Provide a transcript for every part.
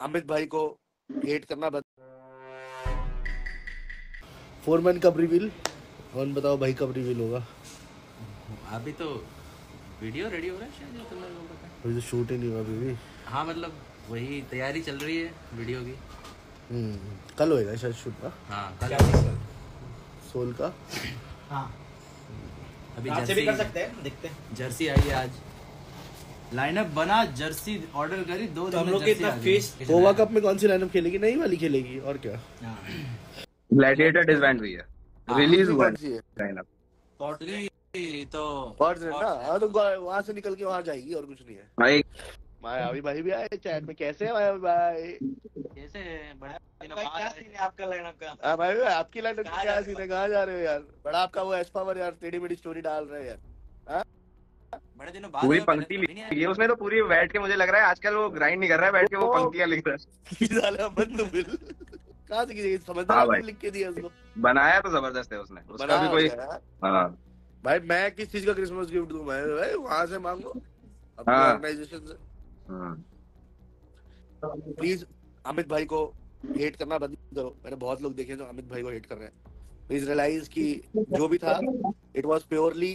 अमित भाई को हेट करना बंद फोरमैन कब रिवील कौन बताओ भाई कब रिवील होगा? अभी तो वीडियो रेडी हो रहा है शायद तुम लोगों को पता है। अभी तो शूट ही नहीं हुआ अभी भी। हाँ मतलब वही तैयारी चल रही है वीडियो की। हम्म, कल होएगा शायद शूट का हाँ कल। सोल का? हाँ। अभी रात से भी कर सकते हैं देखते हैं। जर्सी आई है आज। लाइनअप बना जर्सी ऑर्डर करी दो तो हम दिन में लोग जर्सी इतना आ गई। गोवा कप में कौन सी लाइनअप खेलेगी? नई वाली खेलेगी और क्या? हाँ। ग्लैडिएटर डिसबैंड हुई है। रिलीज़ हुआ है। लाइनअप पॉटली तो है ना? हाँ तो वहाँ से निकल के वहाँ जाएगी और कुछ नहीं है। भाई मायावी भाई भी आए चैट में। कैसे है मायावी भाई। कैसे बड़ा दिनों भाई, बाद क्या आए। हाँ, सीन है आपका लाइनअप का? हाँ भाई भाई, आपकी लाइन कहाँ क्या सीन है? कहाँ जा रहे हो यार? बड़ा आपका वो एस पावर यार टेढ़ी मेढ़ी स्टोरी डाल रहे हैं यार। बड़े दिनों बाद पूरी पंक्ति लिखी है। उसने तो पूरी बैठ के मुझे लग रहा है आजकल वो ग्राइंड नहीं कर रहा है बैठ के वो पंक्तियाँ लिख रहा है साला बंद बिल कहाँ से की हाँ समझदार भाई। लिख के दिया उसको बनाया तो ज़बरदस्त है उसने उसका भी कोई। हाँ भाई मैं किस चीज़ का क्रिसमस गिफ्ट दूँ मैं भाई वहाँ से मांगो अपनी हाँ। ऑर्गेनाइजेशन से हाँ। प्लीज़ अमित भाई को हेट करना बंद करो मैंने बहुत लोग देखे जो अमित भाई को हेट कर रहे हैं प्लीज़ रियलाइज़ कि जो भी था it was purely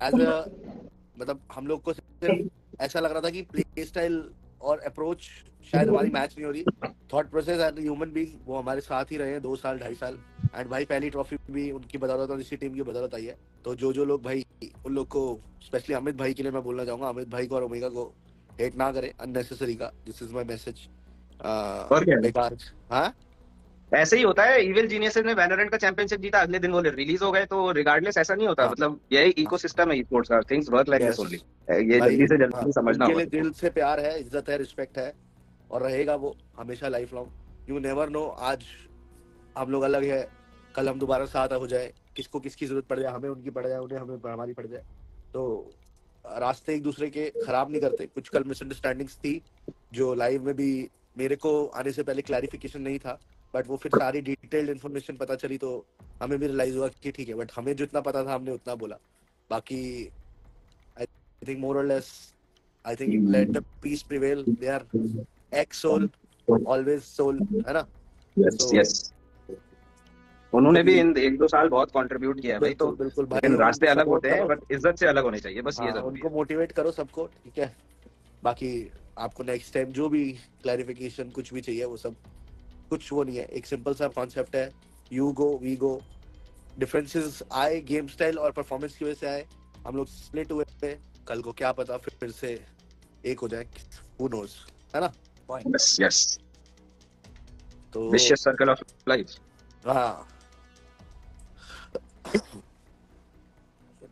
as a मतलब हम लोग को ऐसा लग रहा था कि प्ले स्टाइल और अप्रोच शायद हमारी मैच नहीं हो रही। Thought process as human being वो हमारे साथ ही रहे हैं दो साल ढाई साल। एंड भाई पहली ट्रॉफी भी उनकी बदौलत और इसी टीम की बदौलत आई है। तो जो जो लोग भाई उन लोग को स्पेशली अमित भाई के लिए मैं बोलना चाहूँगा अमित भाई को और ओमेगा को हेट ना करें अननेसेसरी का। दिस इज़ माई मैसेज और क्या? बेकार हाँ? ऐसे ही होता है इविल जीनियसेस ने वैलोरेंट का चैंपियनशिप जीता अगले दिन वो रिलीज़ हो गए तो रिगार्डलेस ऐसा नहीं होता हाँ। मतलब यही इकोसिस्टम है स्पोर्ट्स का things work like this only ये जल्दी से हाँ, जल्दी समझना होगा। दिल से प्यार है इज़्ज़त है रिस्पेक्ट है और रहेगा वो हमेशा life long you never know आज हम लोग अलग है कल हम दोबारा साथ हो जाए किसको किसकी ज़रूरत पड़ जाए हमें उनकी पड़ जाए उन्हें हमें हमारी पड़ जाए। तो रास्ते एक दूसरे के खराब नहीं करते। कुछ कल मिसअंडरस्टैंडिंग्स थी जो लाइव में भी मेरे को आने से पहले क्लैरिफिकेशन नहीं था बट वो फिर सारी डिटेल्ड इन्फॉर्मेशन पता चली तो हमें भी रियलाइज़ हुआ कि ठीक है बट हमें जितना पता था हमने उतना बोला। बाकी आई थिंक मोर और less I think let the peace prevail they are ex soul always soul है ना? यस So- यस उन्होंने भी इन एक दो साल बहुत कंट्रीब्यूट किया है भाई तो बिल्कुल भाई। रास्ते अलग होते हैं बट इज़्ज़त से अलग होने चाहिए बस ये हाँ, ज़रूरी उनको मोटिवेट करो सबको ठीक है? बाकी आपको नेक्स्ट टाइम जो भी क्लैरिफिकेशन कुछ भी चाहिए वो सब कुछ वो नहीं है। एक सिंपल सा कॉन्सेप्ट है। You go we go differences आए गेम स्टाइल और परफॉर्मेंस की वजह से आए। हम लोग स्प्लिट हुए थे। कल को क्या पता फिर फिर से एक हो जाए। हु नोज़ है ना? यस यस तो विशियस सर्कल ऑफ़ लाइफ हाँ।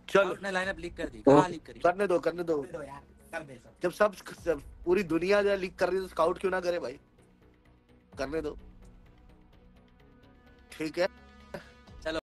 चलो। आपने लाइनअप लीक कर दी। कहाँ लीक करी? करने दो करने दो। दो यार। कर दे सब। जब सब जब पूरी दुनिया जो लीक कर रही है तो स्काउट क्यों ना करे भाई? करने दो। ठीक है।